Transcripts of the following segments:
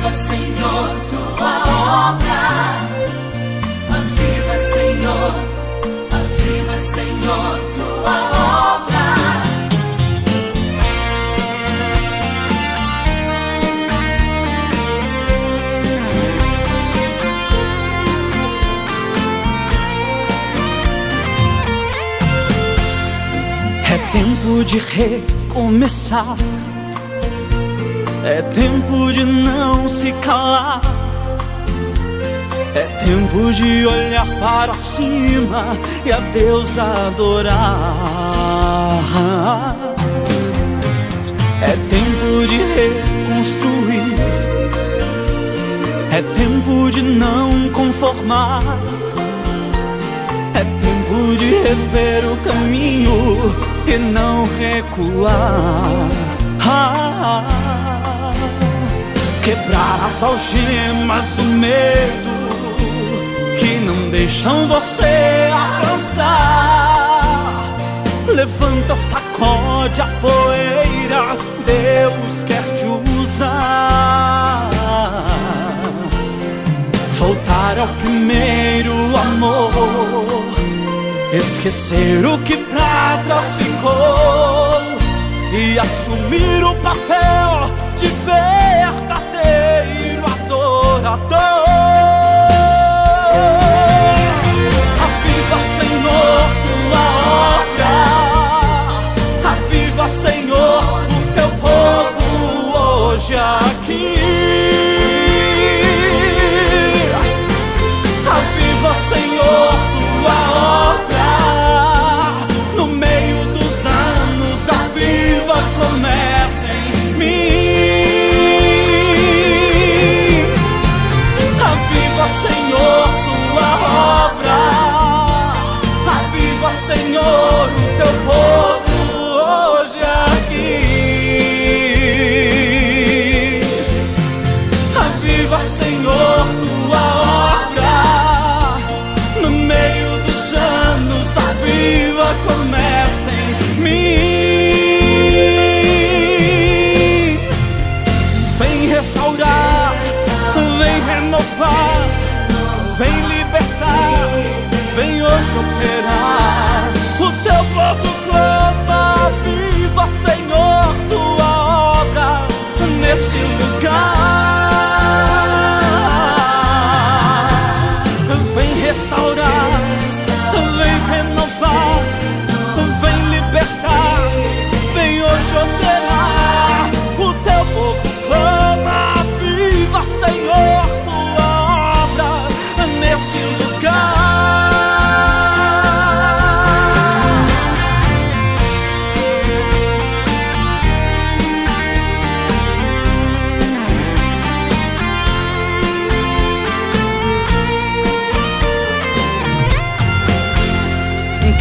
Aviva, Senhor, tua obra. Aviva, Senhor. Aviva, Senhor, tua obra. É tempo de recomeçar. É tempo de não se calar. É tempo de olhar para cima e a Deus adorar. É tempo de reconstruir. É tempo de não conformar. É tempo de rever o caminho e não recuar. Ah, quebrar as algemas do medo que não deixam você avançar. Levanta, sacode a poeira, Deus quer te usar. Voltar ao primeiro amor, esquecer o que pra trás ficou e assumir o papel de verdadeiro adorador. Aviva, aviva,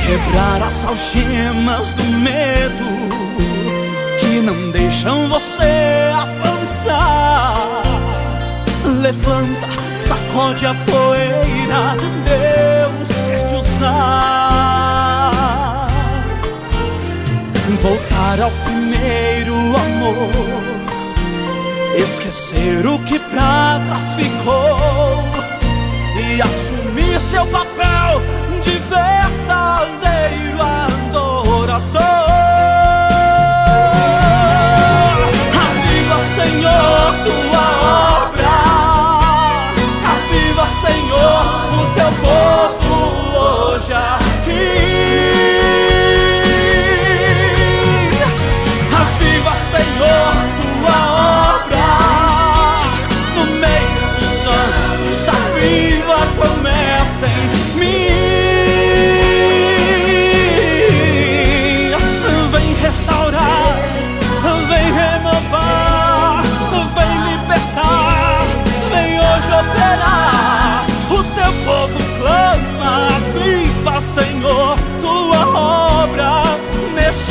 Quebrar as algemas do medo que não deixam você avançar. Levanta, sacode a poeira, Deus quer te usar. Voltar ao primeiro amor, esquecer o que pra trás ficou e assumir seu papel de verdadeiro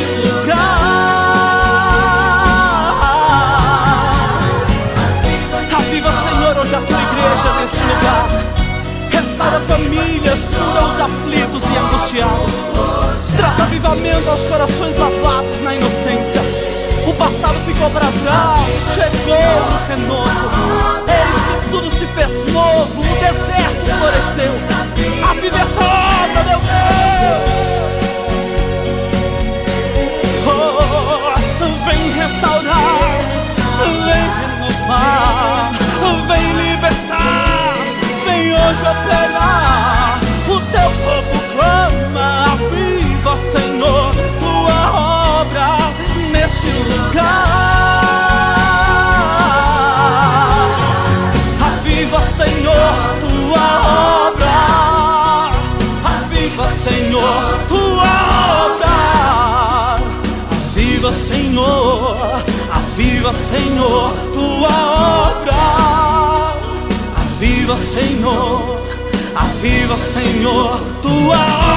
lugar. Aviva, Senhor, hoje a tua igreja neste lugar. Restaura famílias, cura os aflitos e angustiados. Traz avivamento aos corações lavados na inocência. O passado ficou para trás, chegou o renovo. tudo se fez novo, o deserto floresceu. Aviva essa obra, meu Deus! Restaurar, vem renovar, vem libertar, vem hoje operar. O teu povo clama, aviva, Senhor, tua obra neste lugar. Aviva, Senhor, tua obra. Aviva, Senhor, tua obra. Aviva, Senhor, aviva, Senhor, tua obra. Aviva, Senhor, aviva, Senhor, tua obra.